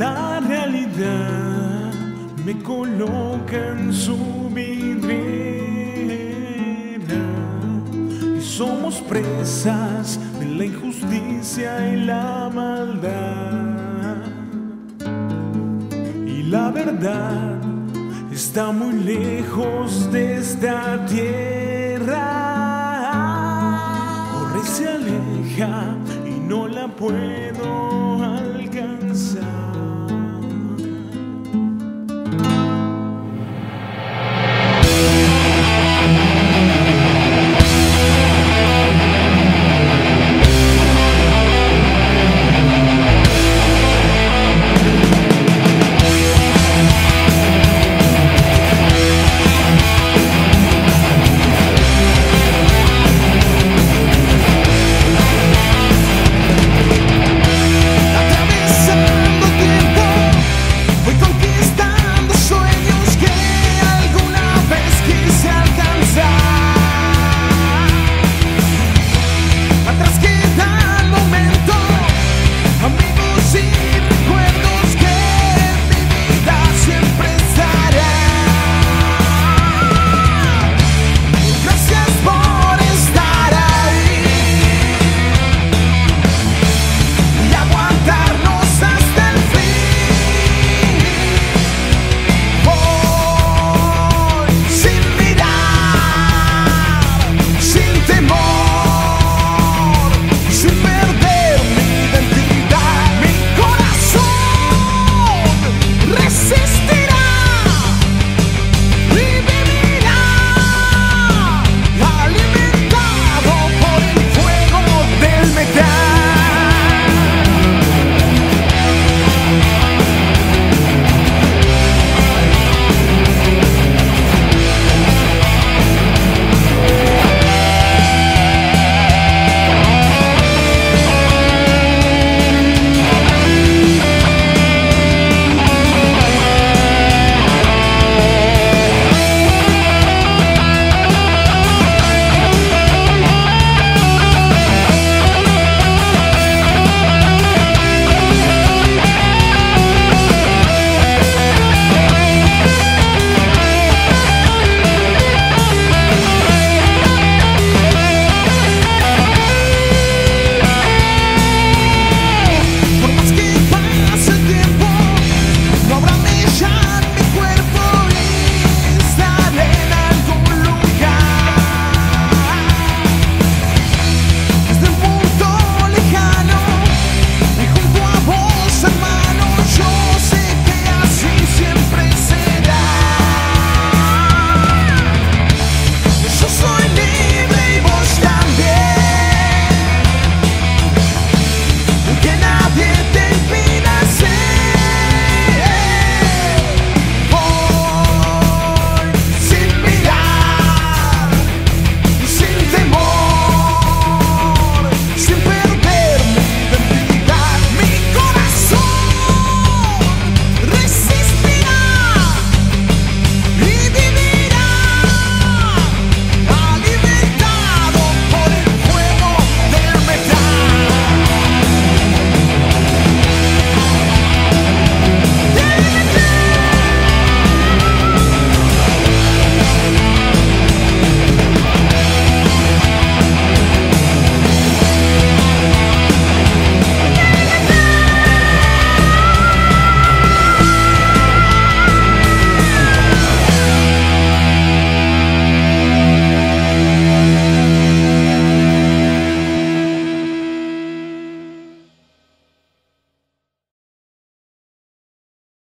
La realidad me coloca en su vidriera y somos presas de la injusticia y la maldad. Y la verdad está muy lejos de esta tierra. Corre se aleja y no la puedo